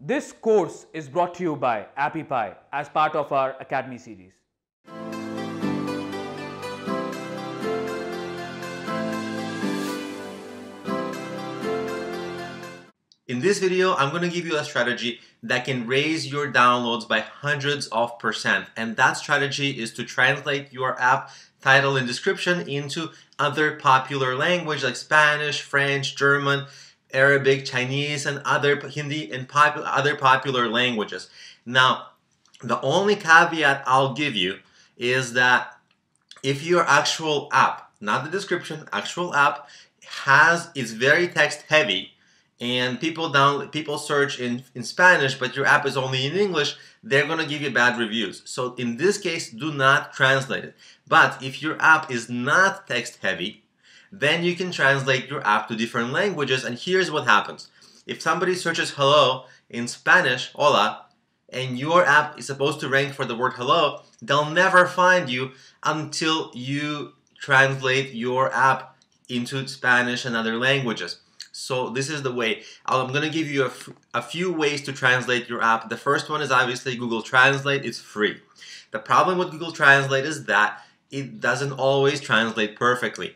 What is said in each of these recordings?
This course is brought to you by AppyPie as part of our Academy series. In this video, I'm going to give you a strategy that can raise your downloads by hundreds of percent. And that strategy is to translate your app title and description into other popular language like Spanish, French, German, Arabic, Chinese, and other Hindi and other popular languages. Now, the only caveat I'll give you is that if your actual app, not the description, actual app has is very text heavy, and people down people search in, in Spanish but your app is only in English, they're gonna give you bad reviews. So in this case, do not translate it. But if your app is not text heavy, then you can translate your app to different languages and here's what happens. If somebody searches hello in Spanish, hola, and your app is supposed to rank for the word hello, they'll never find you until you translate your app into Spanish and other languages. So this is the way. I'm going to give you a, few ways to translate your app. The first one is obviously Google Translate. It's free. The problem with Google Translate is that it doesn't always translate perfectly.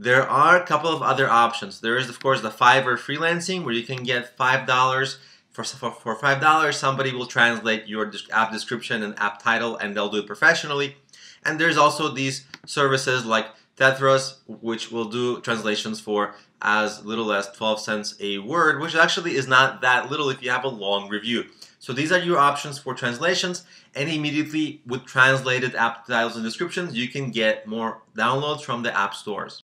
There are a couple of other options. There is, of course, the Fiverr freelancing where you can get $5 for, for, for $5 somebody will translate your app description and app title and they'll do it professionally. And there's also these services like Tethras, which will do translations for as little as 12 cents a word, which actually is not that little if you have a long review. So these are your options for translations, and immediately with translated app titles and descriptions, you can get more downloads from the app stores.